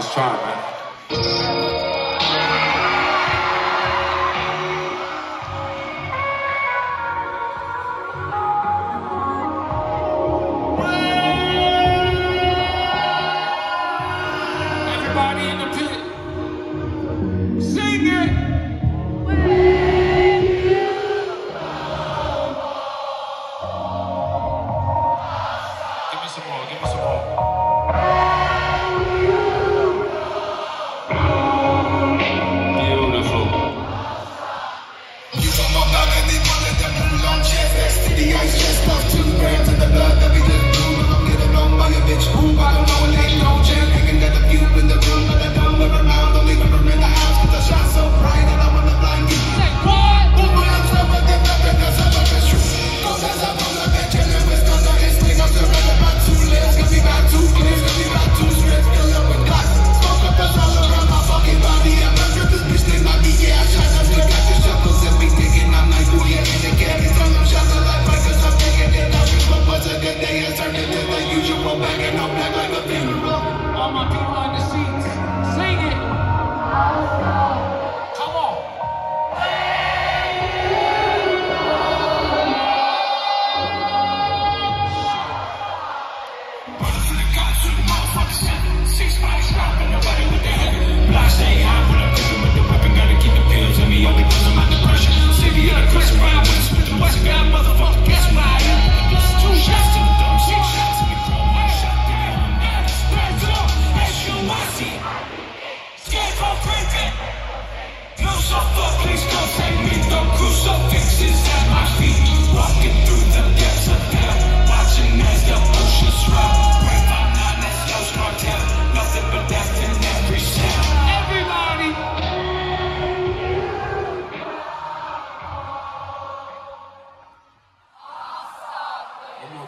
Let's try it, man. Everybody in the pit. you were waking up like a funeral. All my people like to see.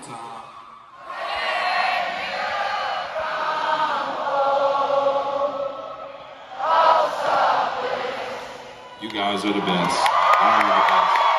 You guys are the best.